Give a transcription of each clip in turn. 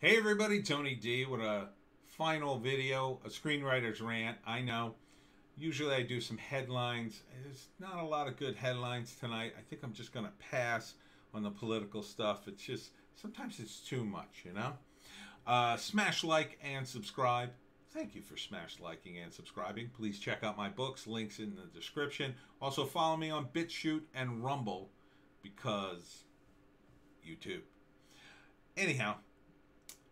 Hey everybody, Tony D with a final video, a screenwriter's rant. I know. Usually I do some headlines. There's not a lot of good headlines tonight. I think I'm just going to pass on the political stuff. It's just, sometimes it's too much, you know? Uh, smash like and subscribe. Thank you for smash liking and subscribing. Please check out my books, links in the description. Also follow me on BitChute and Rumble because YouTube. Anyhow,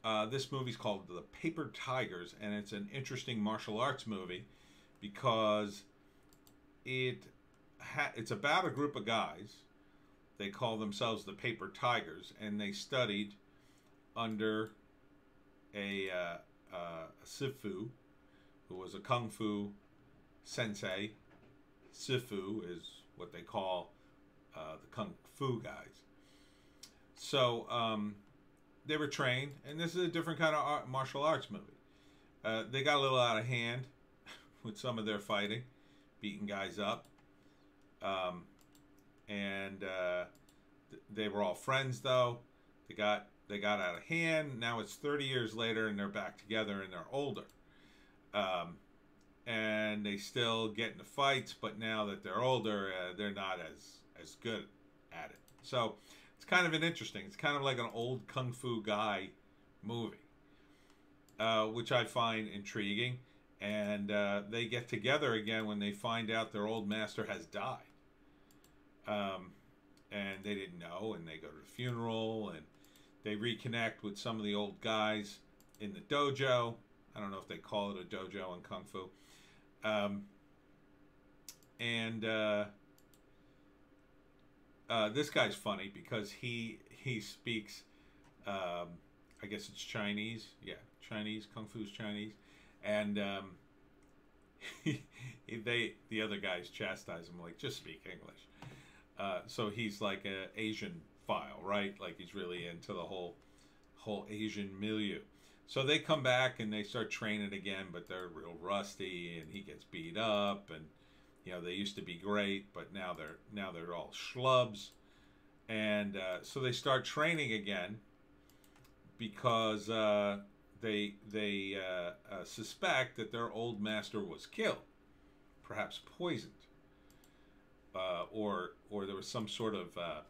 uh, this movie's called The Paper Tigers, and it's an interesting martial arts movie because it ha- it's about a group of guys. They call themselves the Paper Tigers, and they studied under a, uh, uh, Sifu, who was a kung fu sensei. Sifu is what they call uh, the kung fu guys. So um, they were trained, and this is a different kind of art, martial arts movie. Uh, they got a little out of hand with some of their fighting, beating guys up, um, and uh, th- they were all friends though. They got they got out of hand. Now it's 30 years later, and they're back together, and they're older. Um, and they still get into fights, but now that they're older, uh, they're not as as good at it. So it's kind of an interesting. It's kind of like an old kung fu guy movie, uh, which I find intriguing. And uh, they get together again when they find out their old master has died. Um, and they didn't know, and they go to the funeral, and they reconnect with some of the old guys in the dojo. I don't know if they call it a dojo in kung fu. Um, and uh, uh, this guy's funny because he he speaks. Um, I guess it's Chinese. Yeah, Chinese. Kung Fu's Chinese, and um, they the other guys chastise him like just speak English. Uh, so he's like a Asian file, right? Like he's really into the whole whole Asian milieu. So they come back and they start training again, but they're real rusty, and he gets beat up, and you know they used to be great, but now they're now they're all schlubs, and uh, so they start training again because uh, they they uh, uh suspect that their old master was killed, perhaps poisoned, uh, or or there was some sort of uh,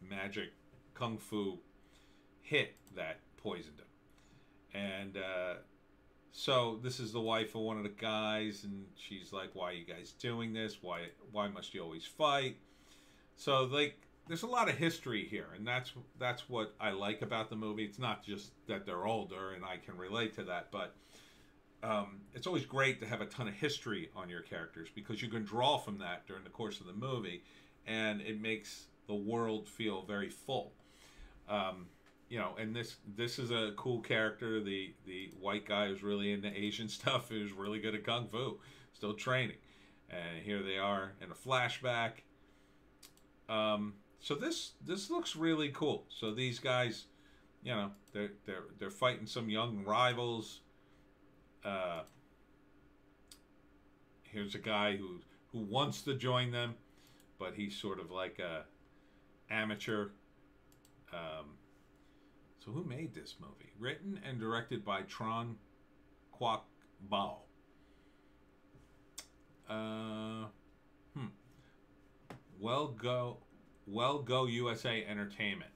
magic kung fu hit that poisoned him. And uh, so this is the wife of one of the guys, and she's like, "Why are you guys doing this? Why why must you always fight?" So like, there's a lot of history here, and that's that's what I like about the movie. It's not just that they're older, and I can relate to that, but um, it's always great to have a ton of history on your characters because you can draw from that during the course of the movie, and it makes the world feel very full. Um, you know, and this this is a cool character. The the white guy who's really into Asian stuff, who's really good at kung fu, still training, and here they are in a flashback. Um, so this this looks really cool. So these guys, you know, they're they're they're fighting some young rivals. Uh, here's a guy who who wants to join them, but he's sort of like a amateur. Um, so who made this movie? Written and directed by Tron Quoc Bao. Uh, hmm. Well go, well go USA Entertainment.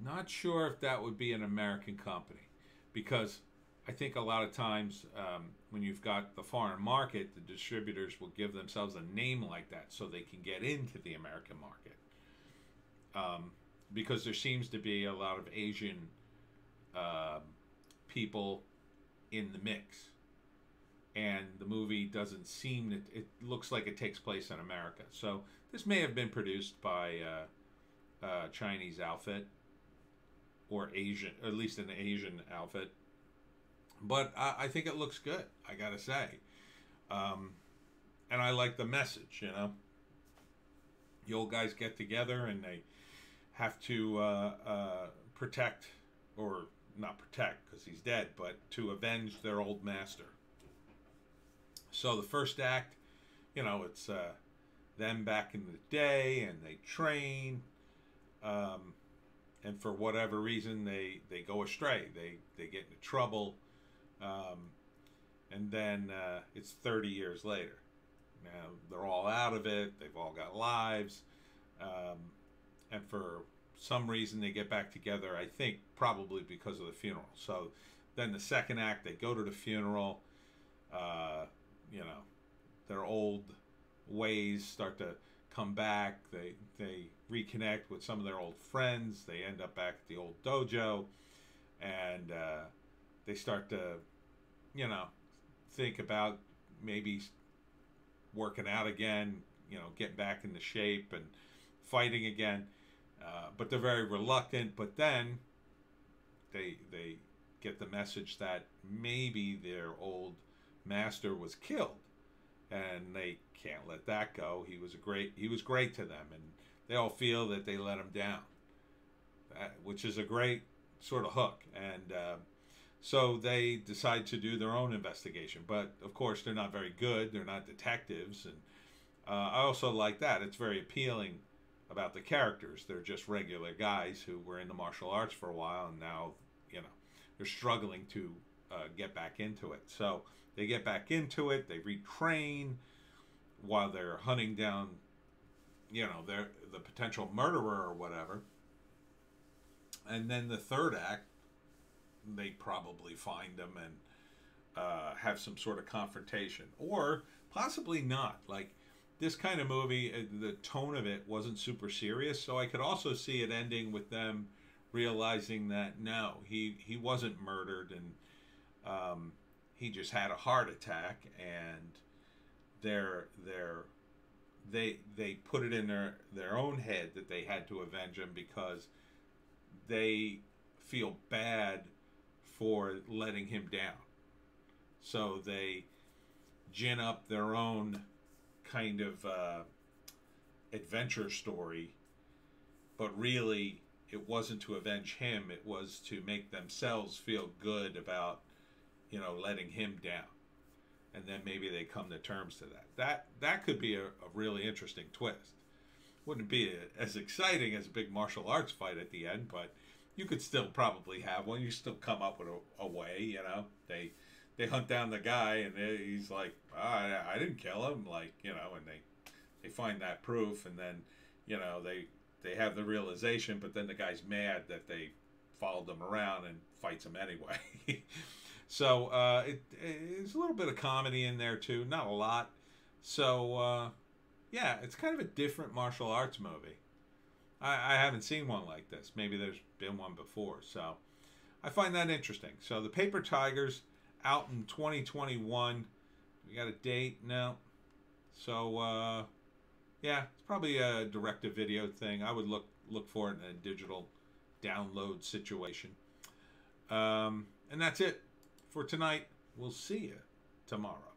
Not sure if that would be an American company, because I think a lot of times um, when you've got the foreign market, the distributors will give themselves a name like that so they can get into the American market. Um, because there seems to be a lot of Asian uh, people in the mix, and the movie doesn't seem that it looks like it takes place in America. So this may have been produced by uh, a Chinese outfit or Asian, at least an Asian outfit. But I, I think it looks good. I gotta say, um, and I like the message. You know, the old guys get together and they have to uh, uh, protect, or not protect because he's dead, but to avenge their old master. So the first act, you know, it's uh, them back in the day and they train. Um, and for whatever reason they they go astray. They they get into trouble, um, and then uh, it's 30 years later. Now they're all out of it. They've all got lives, um, and for some reason they get back together. I think probably because of the funeral. So then the second act, they go to the funeral. Uh, you know, their old ways start to come back. They they reconnect with some of their old friends. They end up back at the old dojo, and uh, they start to, you know, think about maybe working out again. You know, getting back into shape and fighting again. Uh, but they're very reluctant. But then they they get the message that maybe their old master was killed, and they can't let that go. He was a great he was great to them, and they all feel that they let him down, uh, which is a great sort of hook. And uh, so they decide to do their own investigation. But of course, they're not very good. They're not detectives, and uh, I also like that. It's very appealing about the characters. They're just regular guys who were in the martial arts for a while, and now you know they're struggling to uh, get back into it. So they get back into it. They retrain while they're hunting down, you know, their the potential murderer or whatever. And then the third act, they probably find them and uh, have some sort of confrontation, or possibly not. Like this kind of movie, uh, the tone of it wasn't super serious, so I could also see it ending with them realizing that no, he he wasn't murdered and um, he just had a heart attack and they're they're they they put it in their their own head that they had to avenge him because they feel bad for letting him down. So they gin up their own kind of uh, adventure story, but really it wasn't to avenge him. It was to make themselves feel good about, you know, letting him down and then maybe they come to terms to that. That that could be a, a really interesting twist. Wouldn't be a, as exciting as a big martial arts fight at the end, but you could still probably have one. You still come up with a, a way, you know. They they hunt down the guy, and they, he's like, oh, I, I didn't kill him, like you know, and they they find that proof, and then you know they they have the realization, but then the guy's mad that they followed them around and fights him anyway. So uh, it, it's a little bit of comedy in there too, not a lot. So uh, yeah, it's kind of a different martial arts movie. I, I haven't seen one like this. Maybe there's been one before. So I find that interesting. So the Paper Tigers out in 2021. We got a date? No. So uh, yeah, it's probably a directed video thing. I would look look for it in a digital download situation. Um, and that's it for tonight. We'll see you tomorrow.